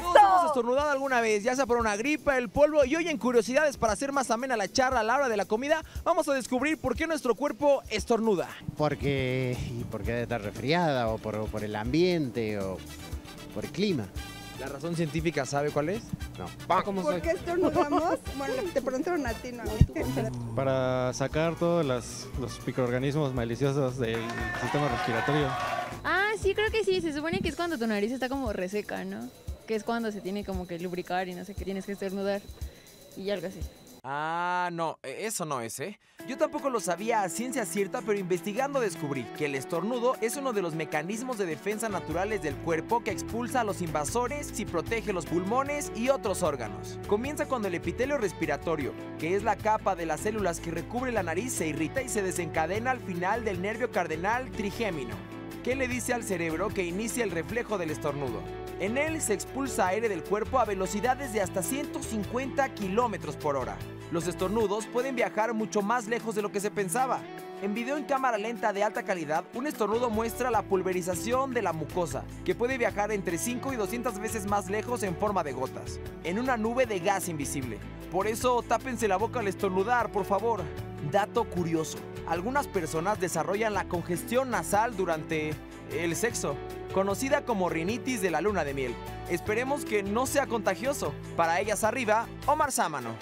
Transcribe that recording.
Todos hemos estornudado alguna vez, ya sea por una gripa, el polvo. Y hoy en Curiosidades, para hacer más amena la charla a la hora de la comida, vamos a descubrir por qué nuestro cuerpo estornuda. Porque, y porque debe estar resfriada o por, por el ambiente o por el clima. ¿La razón científica sabe cuál es? No. ¿Por qué estornudamos? Bueno, te preguntaron a ti, no para sacar todos los, los microorganismos maliciosos del sistema respiratorio. Ah, sí, creo que sí. Se supone que es cuando tu nariz está como reseca, ¿no? Que es cuando se tiene como que lubricar y no sé qué tienes que estornudar. Y algo así. Ah, no, e- eso no es, ¿eh? Yo tampoco lo sabía a ciencia cierta, pero investigando descubrí que el estornudo es uno de los mecanismos de defensa naturales del cuerpo que expulsa a los invasores y protege los pulmones y otros órganos. Comienza cuando el epitelio respiratorio, que es la capa de las células que recubre la nariz, se irrita y se desencadena al final del nervio cardenal trigémino. ¿Qué le dice al cerebro que inicia el reflejo del estornudo? En él se expulsa aire del cuerpo a velocidades de hasta 150 kilómetros por hora. Los estornudos pueden viajar mucho más lejos de lo que se pensaba. En video en cámara lenta de alta calidad, un estornudo muestra la pulverización de la mucosa, que puede viajar entre 5 y 200 veces más lejos en forma de gotas, en una nube de gas invisible. Por eso, tápense la boca al estornudar, por favor. Dato curioso, algunas personas desarrollan la congestión nasal durante el sexo, conocida como rinitis de la luna de miel. Esperemos que no sea contagioso. Para ellas arriba, Omar Sámano.